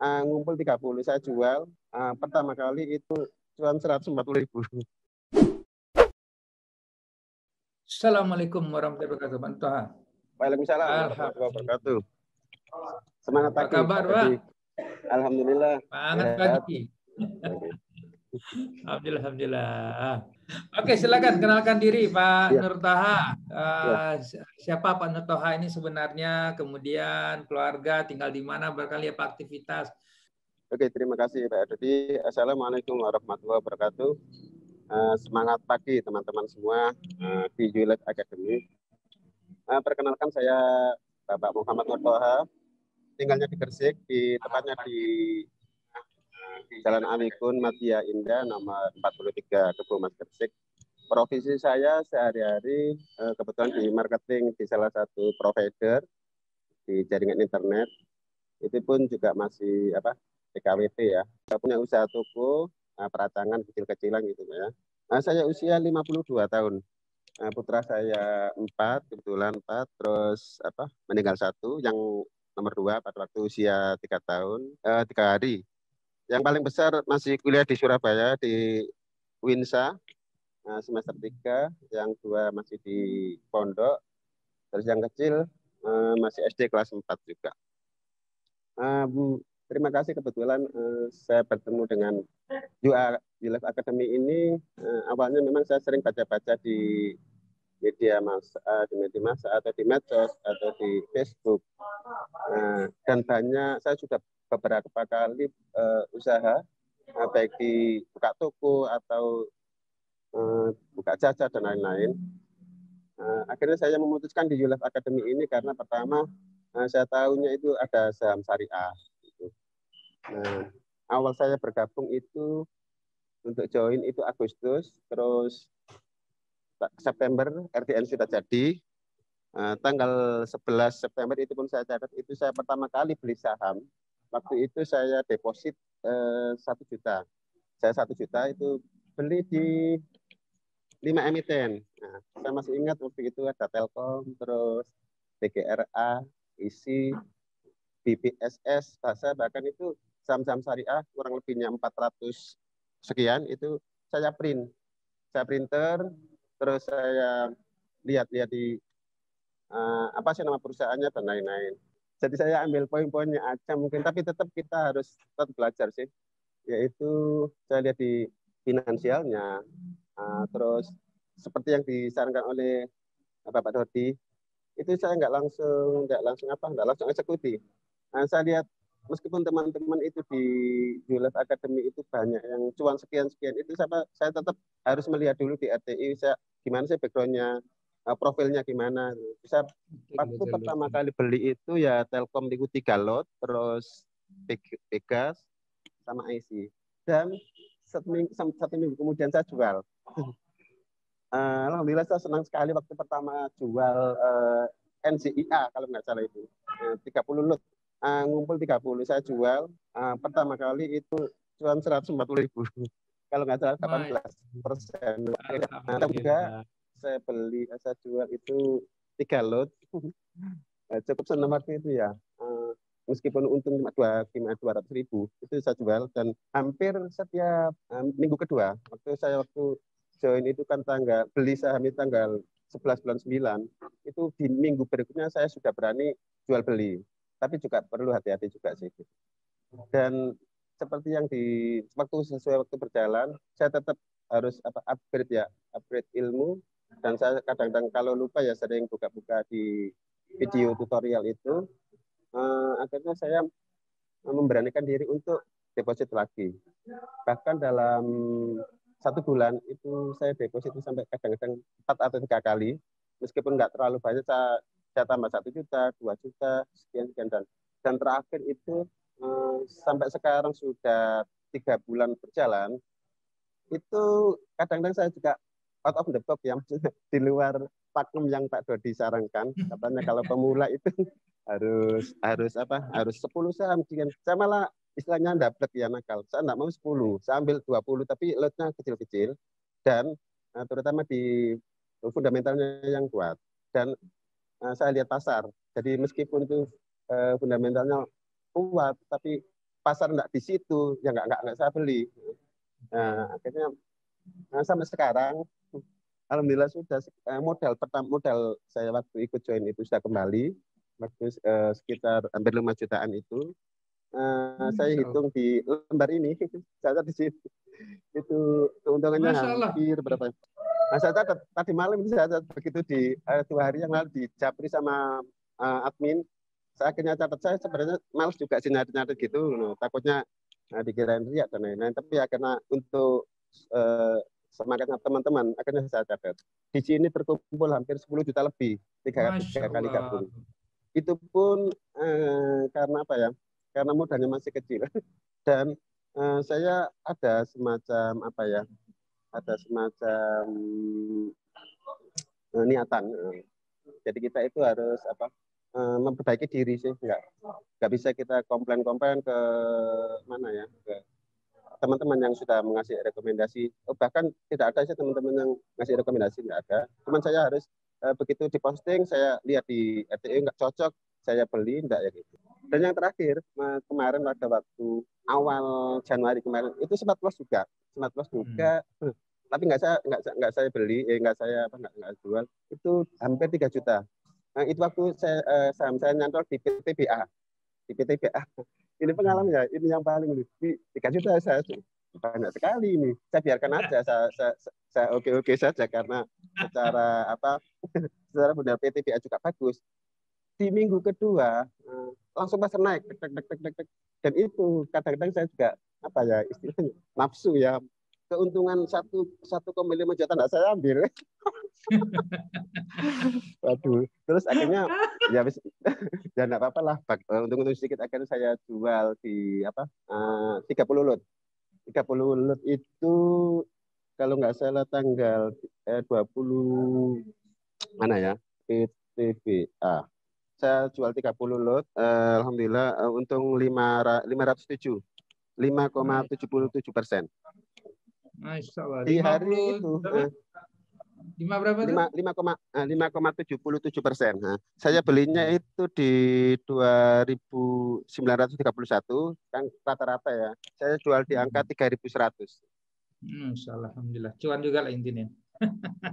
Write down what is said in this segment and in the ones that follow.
uh, ngumpul 30 saya jual uh, pertama kali itu cuan 140 ribu. Assalamualaikum warahmatullahi wabarakatuh. Pak Toha. Waalaikumsalam warahmatullahi wabarakatuh. Semangat Apa pagi. kabar, Pak? Alhamdulillah. Semangat pagi. Alhamdulillah, alhamdulillah. Oke, silakan kenalkan diri Pak ya. Nur Taha. Uh, siapa Pak Nur Taha ini sebenarnya? Kemudian keluarga tinggal di mana? Barangkali apa aktivitas? Oke, terima kasih Pak Dodi. Assalamualaikum warahmatullahi wabarakatuh. Uh, semangat pagi teman-teman semua uh, di Juliet Academy. Uh, perkenalkan saya Bapak Muhammad Nur Taha. Tinggalnya di Gresik, di tepatnya di Jalan Amikun Matia Indah nomor 43 Kebumas Gresik. Profesi saya sehari-hari kebetulan di marketing di salah satu provider di jaringan internet. Itu pun juga masih apa PKWT ya. Saya punya usaha toko peracangan kecil-kecilan gitu ya. Nah, saya usia 52 tahun. Nah, putra saya empat, kebetulan empat, terus apa meninggal satu, yang nomor dua pada waktu usia tiga tahun, eh, tiga hari yang paling besar masih kuliah di Surabaya di Winsa nah, semester 3, yang dua masih di Pondok, terus yang kecil uh, masih SD kelas 4 juga. Terima kasih kebetulan uh, saya bertemu dengan Jua Live Academy ini. Uh, awalnya memang saya sering baca-baca di media masa, di media masa atau di medsos atau di Facebook. Uh, dan banyak saya sudah beberapa kali uh, usaha baik di buka toko atau uh, buka jasa dan lain-lain. Uh, akhirnya saya memutuskan di Yulaf Academy ini karena pertama uh, saya tahunya itu ada saham syariah. Gitu. Nah, awal saya bergabung itu untuk join itu Agustus, terus September RTN sudah jadi. Uh, tanggal 11 September itu pun saya catat itu saya pertama kali beli saham waktu itu saya deposit eh, satu eh, juta. Saya satu juta itu beli di lima emiten. Nah, saya masih ingat waktu itu ada Telkom, terus BGRA, ISI, BPSS, bahasa bahkan itu saham-saham syariah kurang lebihnya 400 sekian itu saya print. Saya printer, terus saya lihat-lihat di uh, apa sih nama perusahaannya dan lain-lain jadi saya ambil poin-poinnya aja mungkin tapi tetap kita harus tetap belajar sih. Yaitu saya lihat di finansialnya uh, terus seperti yang disarankan oleh Bapak Dodi itu saya nggak langsung nggak langsung apa nggak langsung eksekusi. Nah, saya lihat meskipun teman-teman itu di Juliet Academy itu banyak yang cuan sekian sekian itu saya saya tetap harus melihat dulu di RTI saya gimana sih backgroundnya uh, profilnya gimana. Bisa waktu pertama kali beli itu ya Telkom itu tiga lot, terus Pegas sama IC. Dan satu minggu, satu minggu kemudian saya jual. Uh, Alhamdulillah saya senang sekali waktu pertama jual uh, eh, NCIA kalau nggak salah itu. Uh, 30 lot. Uh, ngumpul 30 saya jual. Uh, pertama kali itu cuan 140 ribu. kalau nggak salah 18 persen. Nah, juga saya beli eh, saya jual itu tiga lot. Nah, cukup senang waktu itu ya. Uh, meskipun untung cuma dua dua ratus ribu itu saya jual dan hampir setiap um, minggu kedua waktu saya waktu join itu kan tanggal beli saham itu tanggal 11 bulan 9 itu di minggu berikutnya saya sudah berani jual beli. Tapi juga perlu hati-hati juga sih. Dan seperti yang di waktu sesuai waktu berjalan saya tetap harus apa upgrade ya upgrade ilmu dan saya kadang-kadang kalau lupa ya sering buka-buka di video tutorial itu uh, akhirnya saya memberanikan diri untuk deposit lagi. Bahkan dalam satu bulan itu saya deposit sampai kadang-kadang empat atau tiga kali. Meskipun nggak terlalu banyak saya, saya tambah satu juta dua juta sekian sekian dan dan terakhir itu uh, sampai sekarang sudah tiga bulan berjalan itu kadang-kadang saya juga out of the box ya di luar pakem yang Pak Dodi sarankan. Katanya kalau pemula itu harus harus apa? Harus 10 saham sekian saya malah istilahnya dapat ya nakal. Saya enggak mau 10 saya ambil 20 tapi lotnya kecil-kecil. Dan uh, terutama di fundamentalnya yang kuat. Dan uh, saya lihat pasar. Jadi meskipun itu uh, fundamentalnya kuat tapi pasar enggak di situ, ya enggak enggak, enggak saya beli. Nah, akhirnya nah, sampai sekarang alhamdulillah sudah eh, modal pertama modal saya waktu ikut join itu sudah kembali. Waktu uh, sekitar hampir lima jutaan itu. Uh, saya hitung di lembar ini saya di sini itu keuntungannya hampir berapa? Nah, saya catat tadi malam itu saya catat begitu di uh, dua hari yang lalu di Japri sama uh, admin. Saya akhirnya catat saya sebenarnya males juga sih nyari-nyari gitu no. takutnya nah, dikirain riak dan lain-lain. Tapi ya karena untuk uh, semangatnya teman-teman akhirnya saya catat di sini terkumpul hampir 10 juta lebih tiga, tiga kali gabung. Itu pun eh, karena apa ya? Karena modalnya masih kecil. Dan eh, saya ada semacam apa ya? Ada semacam eh, niatan jadi kita itu harus apa? Eh, memperbaiki diri sih. Nggak nggak bisa kita komplain-komplain ke mana ya? Ke teman-teman yang sudah mengasih rekomendasi oh, bahkan tidak ada sih teman-teman yang ngasih rekomendasi nggak ada. Cuman saya harus uh, begitu diposting saya lihat di RTE nggak cocok saya beli enggak ya gitu. Dan yang terakhir kemarin pada waktu awal Januari kemarin itu sempat plus juga sempat plus juga. Hmm. tapi nggak saya nggak nggak saya beli eh nggak saya apa nggak nggak jual itu hampir 3 juta. Nah itu waktu saya eh, saham saya nyantol di PTBA di PTBA ini pengalaman ya ini yang paling di 3 juta saya banyak sekali ini. Saya biarkan aja, saya, saya, saya oke-oke saja karena secara apa, secara modal PTBA juga bagus. Di minggu kedua eh, langsung pasar naik, tek, tek, tek, tek, tek. dan itu kadang-kadang saya juga apa ya istilahnya nafsu ya keuntungan satu satu koma lima juta tidak saya ambil. Waduh, terus akhirnya ya bis, ya enggak apa-apa lah. Untung-untung sedikit akhirnya saya jual di apa eh, tiga puluh lot 30 lot itu kalau nggak salah tanggal eh, 20 mana ya PTBA. Saya jual 30 lot, eh, alhamdulillah eh, untung 5 507 5,77 persen. Masya Allah. Di hari itu. Eh, Lima berapa lima lima koma eh, lima koma tujuh puluh tujuh persen. Saya belinya itu di dua ribu sembilan ratus tiga puluh satu kan rata-rata ya. Saya jual di angka hmm. tiga ribu seratus. Hmm, alhamdulillah. Cuan juga lah intinya.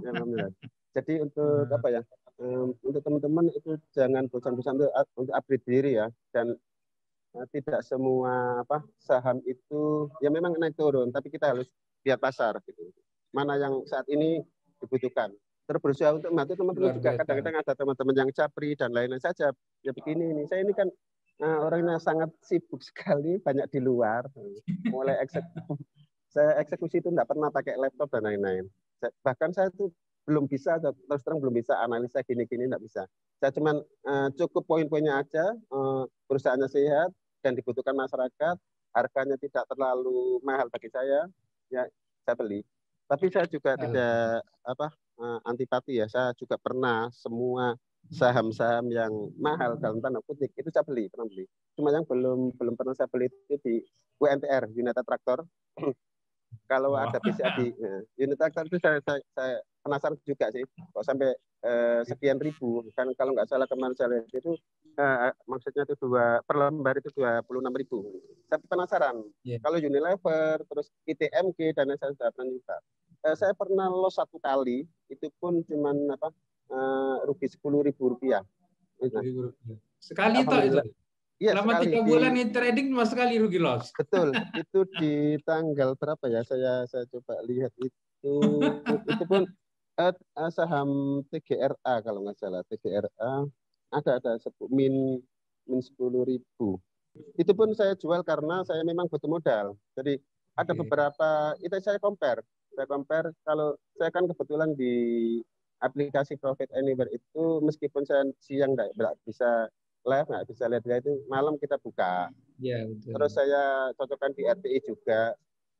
ya, alhamdulillah. Jadi untuk hmm. apa ya? Untuk teman-teman itu jangan bosan-bosan untuk, untuk upgrade diri ya dan uh, tidak semua apa saham itu ya memang naik turun tapi kita harus lihat pasar gitu. Mana yang saat ini dibutuhkan. Terus berusaha untuk membantu teman-teman juga. Kadang-kadang ada teman-teman yang capri dan lain-lain saja. Ya begini ini. Saya ini kan uh, orangnya sangat sibuk sekali, banyak di luar. Mulai eksekusi, saya eksekusi itu tidak pernah pakai laptop dan lain-lain. Bahkan saya itu belum bisa, terus terang belum bisa analisa gini-gini, tidak bisa. Saya cuma uh, cukup poin-poinnya aja, uh, perusahaannya sehat dan dibutuhkan masyarakat, harganya tidak terlalu mahal bagi saya, ya saya beli. Tapi saya juga tidak apa uh, antipati ya. Saya juga pernah semua saham-saham yang mahal dalam tanda kutip itu saya beli, pernah beli. Cuma yang belum belum pernah saya beli itu di UNTR, United Tractor. Kalau ada bisa di ya, United Tractor itu saya, saya, saya penasaran juga sih. Kok sampai eh, sekian ribu kan kalau nggak salah kemarin saya lihat itu eh, maksudnya itu dua per lembar itu dua puluh enam ribu. Saya penasaran. Yeah. Kalau Unilever terus ITMG dan saya sudah pernah juga eh, saya pernah los satu kali itu pun cuma apa eh, rugi sepuluh ribu rupiah. Sekali toh itu. Iya, Selama tiga bulan di, trading mas sekali rugi loss. Betul, itu di tanggal berapa ya? Saya saya coba lihat itu itu pun uh, saham TGRA kalau nggak salah TGRA ada ada min min sepuluh ribu. Itu pun saya jual karena saya memang butuh modal. Jadi ada beberapa itu saya compare saya compare kalau saya kan kebetulan di aplikasi Profit Anywhere itu meskipun saya siang nggak bisa live nggak bisa lihat itu malam kita buka. Ya, betul. Terus saya cocokkan di RTI juga.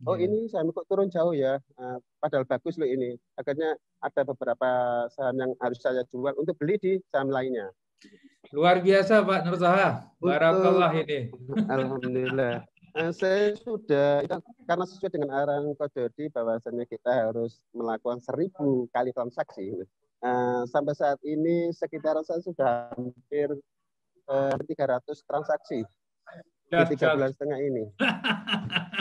Oh ya. ini saham kok turun jauh ya, uh, padahal bagus loh ini. Akhirnya ada beberapa saham yang harus saya jual untuk beli di saham lainnya. Luar biasa Pak Nursaha. Barakallah ini. Alhamdulillah. Eh, saya sudah karena sesuai dengan arahan Coach Jody bahwasanya kita harus melakukan seribu kali transaksi. Uh, sampai saat ini sekitar saya sudah hampir uh, eh, 300 transaksi di tiga bulan setengah ini.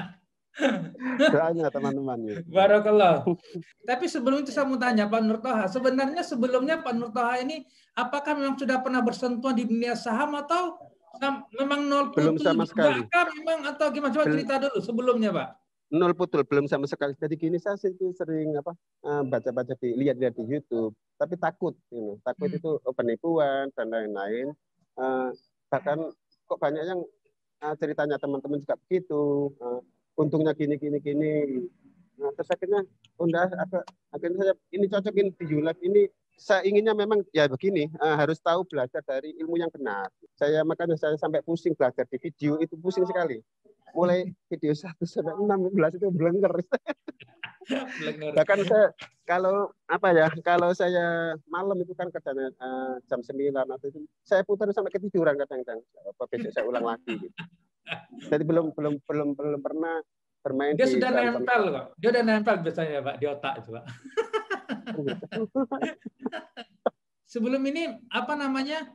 Doanya teman-teman. Ya. Barakallah. Tapi sebelum itu saya mau tanya Pak Nur Toha, sebenarnya sebelumnya Pak Nur Toha ini apakah memang sudah pernah bersentuhan di dunia saham atau memang nol belum sama sekali. memang atau gimana? Coba cerita dulu sebelumnya Pak. Nol putul belum sama sekali. Jadi gini saya itu sering apa eh, baca-baca di lihat-lihat di YouTube, tapi takut, you takut hmm. itu penipuan dan lain-lain. Uh, bahkan kok banyak yang uh, ceritanya teman-teman juga begitu. Uh, untungnya gini gini gini. Nah terus akhirnya udah apa? Akhirnya saya ini cocokin di Yulab ini saya inginnya memang ya begini uh, harus tahu belajar dari ilmu yang benar. Saya makanya saya sampai pusing belajar di video itu pusing sekali. Mulai video satu sampai enam belas itu blenger. Bahkan saya kalau apa ya kalau saya malam itu kan kerjanya uh, jam sembilan atau itu saya putar sampai ketiduran kadang-kadang. Apa besok saya ulang lagi gitu. Jadi belum belum belum belum pernah bermain dia sudah nempel kok dia sudah nempel biasanya pak di otak itu pak. Sebelum ini apa namanya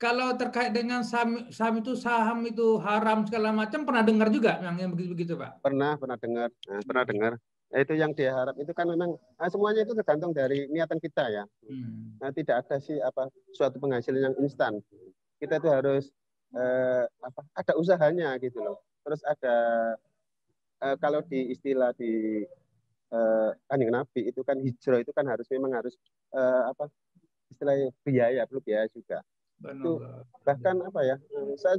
kalau terkait dengan saham, saham itu saham itu haram segala macam pernah dengar juga yang yang begitu begitu pak? Pernah pernah dengar. Nah, pernah dengar. Nah, itu yang diharap. Itu kan memang nah, semuanya itu tergantung dari niatan kita ya. Hmm. nah, tidak ada sih apa suatu penghasilan yang instan. Kita itu harus eh, apa ada usahanya gitu loh. Terus ada eh, kalau di istilah di eh, kanjeng Nabi itu kan hijrah itu kan harus memang harus eh, apa istilahnya biaya perlu biaya juga. Benar. Itu bahkan apa ya eh, saya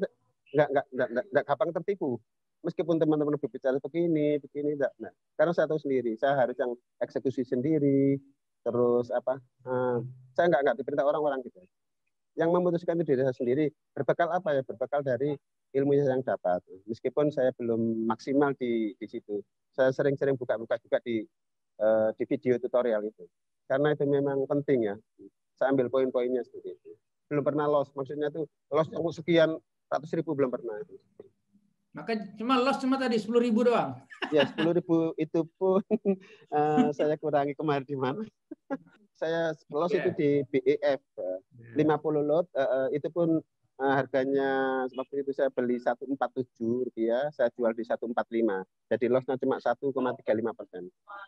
nggak nggak nggak nggak gampang tertipu meskipun teman-teman berbicara begini, begini, enggak. Nah, karena saya tahu sendiri, saya harus yang eksekusi sendiri, terus apa, uh, saya nggak nggak diperintah orang-orang gitu yang memutuskan itu diri saya sendiri berbekal apa ya? Berbekal dari ilmu yang dapat. Meskipun saya belum maksimal di di situ saya sering-sering buka-buka juga di uh, di video tutorial itu. Karena itu memang penting ya. Saya ambil poin-poinnya seperti itu. Belum pernah loss maksudnya tuh loss yang sekian ratus ribu belum pernah itu. Maka cuma loss cuma tadi sepuluh ribu doang. Ya sepuluh ribu itu pun uh, saya kurangi kemarin di mana saya loss yeah. itu di BEF yeah. 50 lot uh, itu pun uh, harganya waktu itu saya beli 147 rupiah saya jual di 145 jadi lossnya cuma 1,35 persen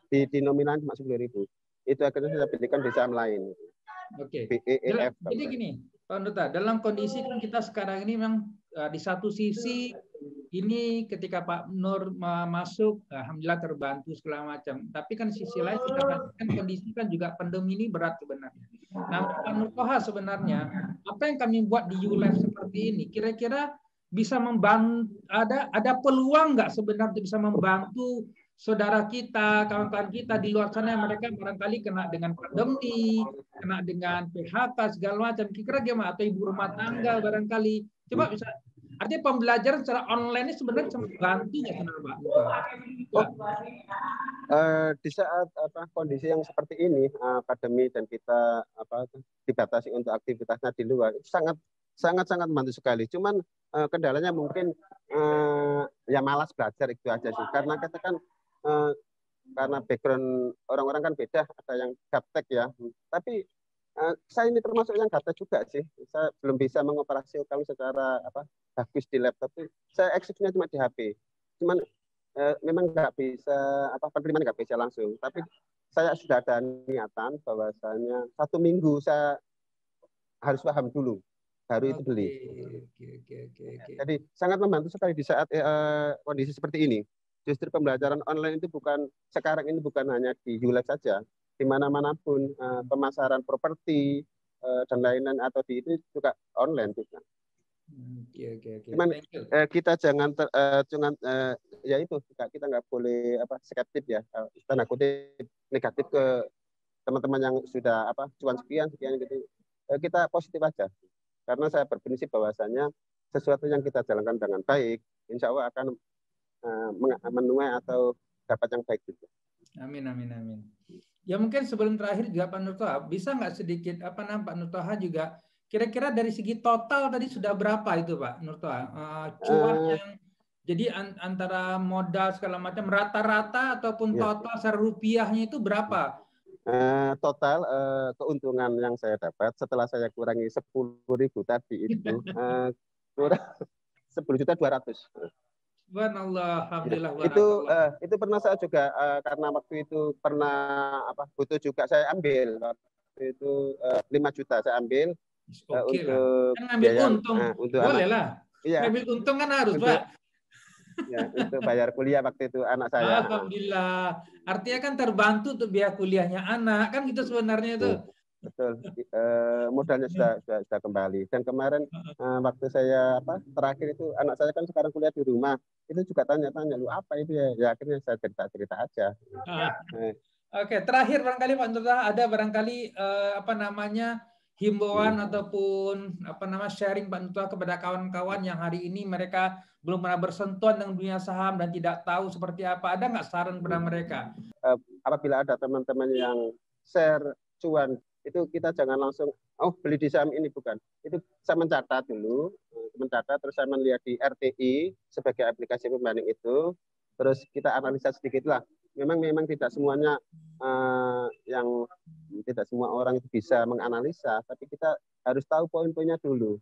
di, di nominal cuma 10 ribu itu akhirnya saya belikan di saham lain Oke. Okay. BEF. Jadi gini, Pak Nduta, dalam kondisi kan kita sekarang ini memang di satu sisi ini ketika Pak Nur masuk, alhamdulillah terbantu segala macam. Tapi kan sisi lain kita kan kondisi kan juga pandemi ini berat sebenarnya. Nah, Pak Nur Toha sebenarnya apa yang kami buat di ULEF seperti ini, kira-kira bisa membantu ada ada peluang nggak sebenarnya bisa membantu saudara kita, kawan-kawan kita di luar sana yang mereka barangkali kena dengan pandemi, kena dengan PHK segala macam. Kira-kira gimana? Atau ibu rumah tangga barangkali. Coba bisa Artinya pembelajaran secara online ini sebenarnya sangat bantu ya kenapa? Oh, uh, di saat apa kondisi yang seperti ini uh, akademi dan kita apa dibatasi untuk aktivitasnya di luar itu sangat sangat sangat membantu sekali. Cuman uh, kendalanya mungkin uh, ya malas belajar itu aja sih. Karena kita kan uh, karena background orang-orang kan beda, ada yang gaptek ya. Tapi saya ini termasuk yang kata juga sih. Saya belum bisa mengoperasikan secara apa bagus di laptop. Saya eksekusinya cuma di HP. Cuman uh, memang nggak bisa apa penerimaan nggak bisa langsung. Tapi saya sudah ada niatan bahwasanya satu minggu saya harus paham dulu baru itu beli. Okay, okay, okay, okay. Jadi sangat membantu sekali di saat uh, kondisi seperti ini. Justru pembelajaran online itu bukan sekarang ini bukan hanya di Hewlett saja, di mana-mana pun uh, pemasaran properti uh, dan lain-lain atau di itu juga online juga. Oke oke oke. Cuman eh, kita jangan ter, uh, jangan uh, ya itu kita nggak boleh apa skeptis ya tanda kutip negatif ke teman-teman yang sudah apa cuan sekian sekian gitu. Uh, kita positif aja karena saya berprinsip bahwasanya sesuatu yang kita jalankan dengan baik, insya Allah akan uh, menuai atau dapat yang baik juga. Amin amin amin. Ya mungkin sebelum terakhir juga Pak Nurtoha bisa nggak sedikit apa nampak Pak Nurtoha juga kira-kira dari segi total tadi sudah berapa itu Pak Nurtoha uh, cuan uh, yang jadi an antara modal segala macam rata-rata ataupun ya. total secara rupiahnya itu berapa? Uh, total uh, keuntungan yang saya dapat setelah saya kurangi sepuluh ribu tadi itu uh, kurang sepuluh juta dua ratus. Subhanallah, alhamdulillah. Itu uh, itu pernah saya juga uh, karena waktu itu pernah apa butuh juga saya ambil waktu itu lima uh, juta saya ambil uh, untuk kan ngambil biaya, untung. Uh, untuk Boleh anak. lah. Iya. Ngambil untung kan harus, untuk, Pak. Ya, untuk bayar kuliah waktu itu anak saya. Alhamdulillah. Artinya kan terbantu untuk biaya kuliahnya anak, kan gitu sebenarnya itu. Hmm betul uh, modalnya sudah, sudah sudah kembali. Dan kemarin uh, waktu saya apa terakhir itu anak saya kan sekarang kuliah di rumah itu juga tanya-tanya lu apa itu ya? Ya akhirnya saya cerita cerita aja uh. oke okay. terakhir barangkali Pak Nurullah ada barangkali uh, apa namanya himbauan hmm. ataupun apa nama sharing Pak Nurullah kepada kawan-kawan yang hari ini mereka belum pernah bersentuhan dengan dunia saham dan tidak tahu seperti apa. Ada nggak saran kepada mereka? Uh, apabila ada teman-teman yang share cuan itu kita jangan langsung oh beli di saham ini bukan. Itu saya mencatat dulu mencatat terus saya melihat di RTI sebagai aplikasi pembanding itu. Terus kita analisa sedikit lah. Memang memang tidak semuanya uh, yang tidak semua orang itu bisa menganalisa tapi kita harus tahu poin-poinnya dulu.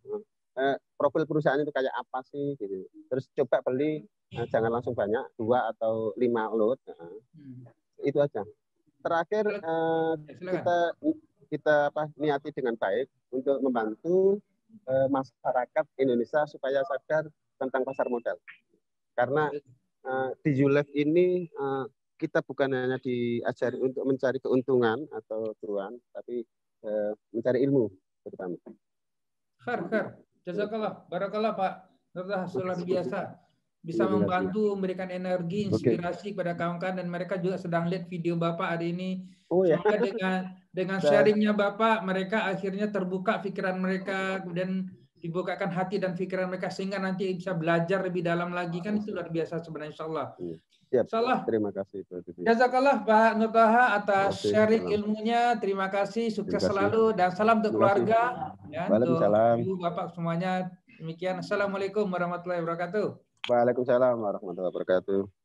Uh, profil perusahaan itu kayak apa sih gitu. Terus coba beli uh, jangan langsung banyak dua atau lima lot uh, itu aja. Terakhir uh, kita kita apa niati dengan baik untuk membantu uh, masyarakat Indonesia supaya sadar tentang pasar modal. Karena uh, di ULEF ini uh, kita bukan hanya diajari untuk mencari keuntungan atau cuan, tapi uh, mencari ilmu terutama. Khair, khair. Jazakallah. Barakallah Pak. Luar biasa bisa membantu memberikan energi, inspirasi okay. kepada kawan-kawan dan mereka juga sedang lihat video Bapak hari ini. Oh ya. Semoga dengan dengan sharingnya Bapak, mereka akhirnya terbuka pikiran mereka dan dibukakan hati dan pikiran mereka sehingga nanti bisa belajar lebih dalam lagi kan itu luar biasa sebenarnya Insya Allah. Iya. Siap. Insyaallah. Terima kasih. Jazakallah Pak Nurtaha atas sharing ilmunya. Terima kasih. Sukses Terima kasih. selalu dan salam untuk keluarga. Ya, untuk Ibu Bapak semuanya. Demikian. Assalamualaikum warahmatullahi wabarakatuh. Waalaikumsalam warahmatullahi wabarakatuh.